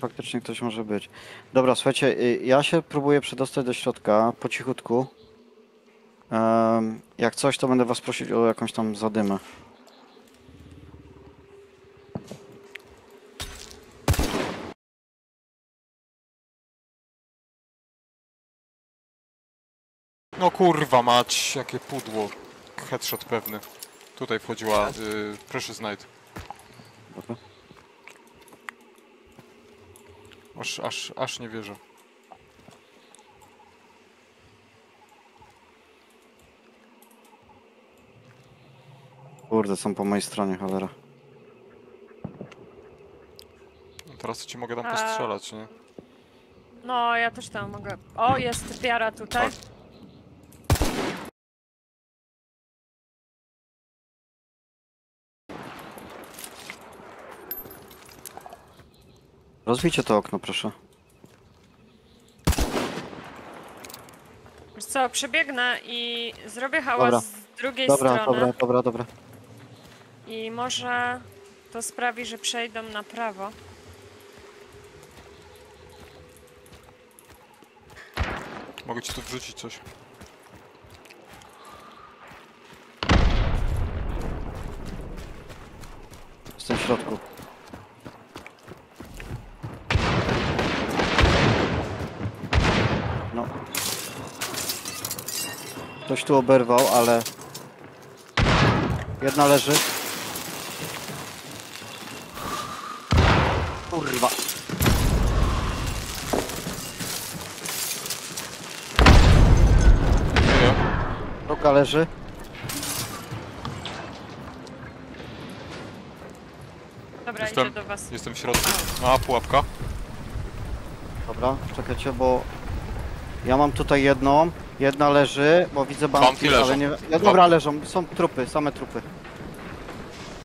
Faktycznie ktoś może być. Dobra, słuchajcie, y, ja się próbuję przedostać do środka po cichutku. Jak coś, to będę was prosić o jakąś tam zadymę. No kurwa mać, jakie pudło. Headshot pewny. Tutaj wchodziła y, Precious Knight. Dobra. Aż, aż, aż nie wierzę. Kurde, są po mojej stronie, cholera. No Teraz ci mogę tam A- postrzelać, nie? No, ja też tam mogę. O, jest wiara tutaj. Tak. Rozbijcie to okno, proszę. Wiesz co, przebiegnę i zrobię hałas Dobra. z drugiej Dobra, strony. dobra, dobra, dobra. I może to sprawi, że przejdą na prawo. Mogę ci tu wrzucić coś. Jestem w środku. Ktoś tu oberwał, ale... Jedna leży. Kurwa. Druga leży. Dobra, Jestem. idę do was. jestem w środku. A, pułapka. Dobra, czekajcie, bo... Ja mam tutaj jedną. Jedna leży, bo widzę banki, leżą. ale nie... Ja, dobra, leżą. Są trupy, same trupy.